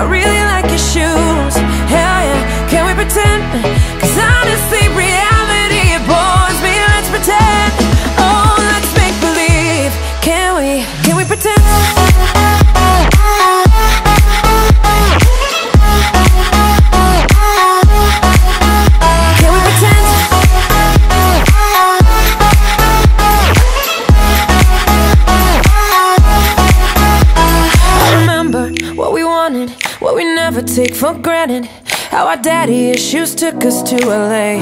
I really like your shoes. Hell yeah, can we pretend? Cause honestly, reality it bores me. Let's pretend. Oh, let's make believe. Can we? Can we pretend? Wanted, what we never take for granted. How our daddy issues took us to LA.